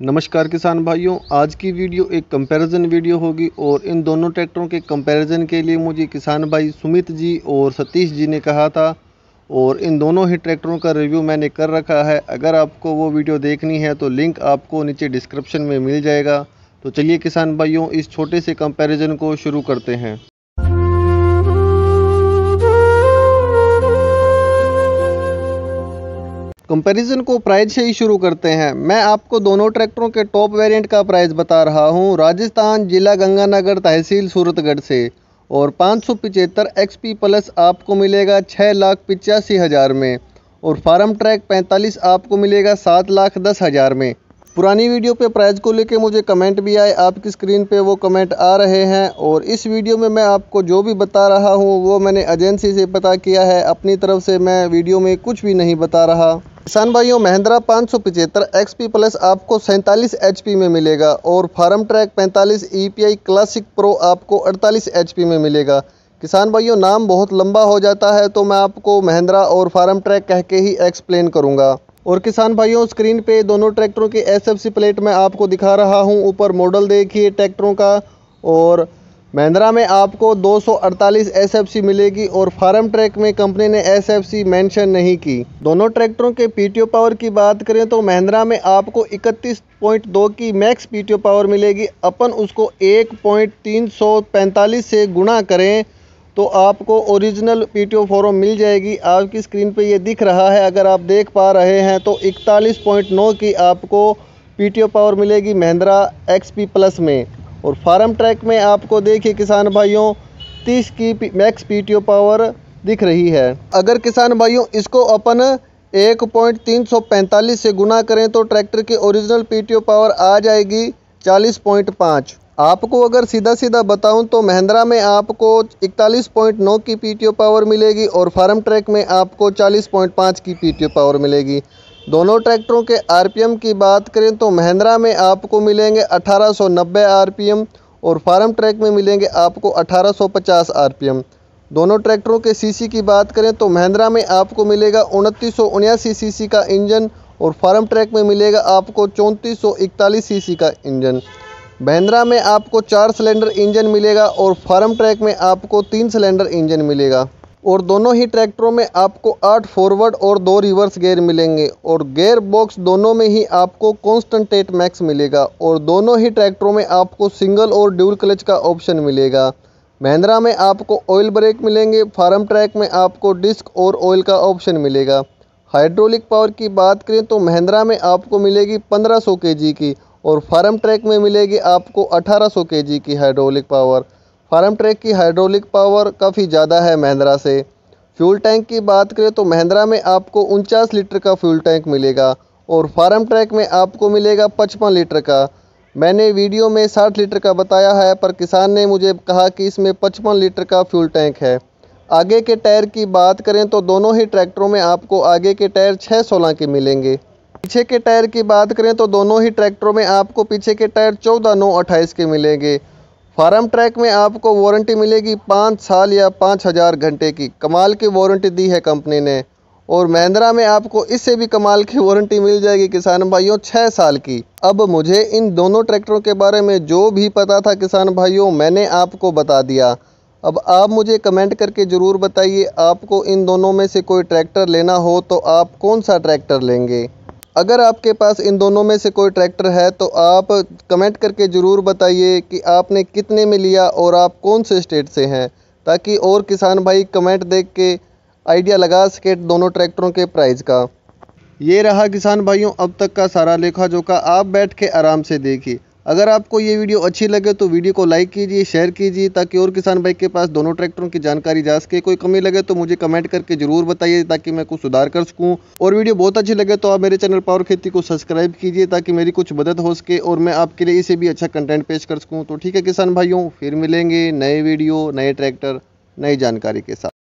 नमस्कार किसान भाइयों, आज की वीडियो एक कंपैरिजन वीडियो होगी और इन दोनों ट्रैक्टरों के कंपैरिजन के लिए मुझे किसान भाई सुमित जी और सतीश जी ने कहा था और इन दोनों ही ट्रैक्टरों का रिव्यू मैंने कर रखा है। अगर आपको वो वीडियो देखनी है तो लिंक आपको नीचे डिस्क्रिप्शन में मिल जाएगा। तो चलिए किसान भाइयों, इस छोटे से कंपेरिजन को शुरू करते हैं। कंपैरिजन को प्राइस से ही शुरू करते हैं। मैं आपको दोनों ट्रैक्टरों के टॉप वेरिएंट का प्राइस बता रहा हूँ। राजस्थान जिला गंगानगर तहसील सूरतगढ़ से। और पाँच सौ पिचहत्तर एक्स प्लस आपको मिलेगा छः लाख पिचासी हज़ार में। और फार्म ट्रैक पैंतालीस आपको मिलेगा सात लाख दस हज़ार में। पुरानी वीडियो पे प्राइज़ को लेके मुझे कमेंट भी आए, आपकी स्क्रीन पे वो कमेंट आ रहे हैं और इस वीडियो में मैं आपको जो भी बता रहा हूँ, वो मैंने एजेंसी से पता किया है, अपनी तरफ़ से मैं वीडियो में कुछ भी नहीं बता रहा। किसान भाइयों, महिंद्रा पाँच सौ पिचहत्तर एक्स प्लस आपको सैंतालीस एच पी में मिलेगा और फार्म ट्रैक पैंतालीस E P I classic pro आपको अड़तालीस एच पी में मिलेगा। किसान भाइयों, नाम बहुत लंबा हो जाता है तो मैं आपको महिंद्रा और फार्म ट्रैक कह के ही एक्सप्लेन करूँगा। और किसान भाइयों स्क्रीन पे दोनों ट्रैक्टरों की एस प्लेट मैं आपको दिखा रहा हूँ। ऊपर मॉडल देखिए ट्रैक्टरों का और महिंद्रा में आपको 248 एसएफसी मिलेगी और फार्म ट्रैक में कंपनी ने एसएफसी मेंशन नहीं की। दोनों ट्रैक्टरों के पीटीओ पावर की बात करें तो महिंद्रा में आपको 31.2 की मैक्स पीटीओ पावर मिलेगी। अपन उसको 1.345 से गुणा करें तो आपको ओरिजिनल पीटीओ फॉर्म मिल जाएगी। आपकी स्क्रीन पे ये दिख रहा है। अगर आप देख पा रहे हैं तो 41.9 की आपको पीटीओ पावर मिलेगी महिंद्रा एक्सपी प्लस में। और फार्म ट्रैक में आपको देखिए किसान भाइयों 30 की मैक्स पीटीओ पावर दिख रही है। अगर किसान भाइयों, इसको अपन एक पॉइंट तीन सौ पैंतालीस से गुना करें तो ट्रैक्टर की ओरिजिनल पीटीओ पावर आ जाएगी चालीस पॉइंट पाँच। आपको अगर सीधा सीधा बताऊँ तो महिंद्रा में आपको इकतालीस पॉइंट नौ की पीटीओ पावर मिलेगी और फार्म ट्रैक में आपको चालीस पॉइंट पाँच की पीटीओ पावर मिलेगी। दोनों ट्रैक्टरों के आरपीएम की बात करें तो महिंद्रा में आपको मिलेंगे 1890 आरपीएम और फार्म ट्रैक में मिलेंगे आपको 1850 आरपीएम दोनों ट्रैक्टरों के सीसी की बात करें तो महिंद्रा में आपको मिलेगा उनतीस सीसी का इंजन और फार्म ट्रैक में मिलेगा आपको चौंतीस सीसी का इंजन। महिंद्रा में आपको चार सिलेंडर इंजन मिलेगा और फार्म ट्रैक में आपको तीन सिलेंडर इंजन मिलेगा। और दोनों ही ट्रैक्टरों में आपको आठ फॉरवर्ड और दो रिवर्स गेयर मिलेंगे। और गेयर बॉक्स दोनों में ही आपको कॉन्स्टेंटेट मैक्स मिलेगा। और दोनों ही ट्रैक्टरों में आपको सिंगल और ड्यूल क्लच का ऑप्शन मिलेगा। महिंद्रा में आपको ऑयल ब्रेक मिलेंगे। फार्म ट्रैक में आपको डिस्क और ऑयल का ऑप्शन मिलेगा। हाइड्रोलिक पावर की बात करें तो महिंद्रा में आपको मिलेगी 1500 केजी की। और फार्म ट्रैक में मिलेगी आपको 1800 केजी की हाइड्रोलिक पावर। फार्म ट्रैक की हाइड्रोलिक पावर काफ़ी ज़्यादा है महिंद्रा से। फ्यूल टैंक की बात करें तो महिंद्रा में आपको उनचास लीटर का फ्यूल टैंक मिलेगा और फार्म ट्रैक में आपको मिलेगा पचपन लीटर का। मैंने वीडियो में साठ लीटर का बताया है, पर किसान ने मुझे कहा कि इसमें पचपन लीटर का फ्यूल टैंक है। आगे के टायर की बात करें तो दोनों ही ट्रैक्टरों में आपको आगे के टायर छः सोलह के मिलेंगे। पीछे के टायर की बात करें तो दोनों ही ट्रैक्टरों में आपको पीछे के टायर चौदह नौ अट्ठाईस के मिलेंगे। फार्म ट्रैक में आपको वारंटी मिलेगी पाँच साल या पाँच हज़ार घंटे की। कमाल की वारंटी दी है कंपनी ने। और महिंद्रा में आपको इससे भी कमाल की वारंटी मिल जाएगी किसान भाइयों छः साल की। अब मुझे इन दोनों ट्रैक्टरों के बारे में जो भी पता था किसान भाइयों, मैंने आपको बता दिया। अब आप मुझे कमेंट करके ज़रूर बताइए, आपको इन दोनों में से कोई ट्रैक्टर लेना हो तो आप कौन सा ट्रैक्टर लेंगे? अगर आपके पास इन दोनों में से कोई ट्रैक्टर है तो आप कमेंट करके ज़रूर बताइए कि आपने कितने में लिया और आप कौन से स्टेट से हैं, ताकि और किसान भाई कमेंट देख के आइडिया लगा सके दोनों ट्रैक्टरों के प्राइस का। ये रहा किसान भाइयों अब तक का सारा लेखा जोखा आप बैठ के आराम से देखिए। अगर आपको ये वीडियो अच्छी लगे तो वीडियो को लाइक कीजिए, शेयर कीजिए, ताकि और किसान भाई के पास दोनों ट्रैक्टरों की जानकारी जा सके। कोई कमी लगे तो मुझे कमेंट करके ज़रूर बताइए, ताकि मैं कुछ सुधार कर सकूँ। और वीडियो बहुत अच्छी लगे तो आप मेरे चैनल पावर खेती को सब्सक्राइब कीजिए, ताकि मेरी कुछ मदद हो सके और मैं आपके लिए इसे भी अच्छा कंटेंट पेश कर सकूँ। तो ठीक है किसान भाइयों, फिर मिलेंगे नए वीडियो, नए ट्रैक्टर, नई जानकारी के साथ।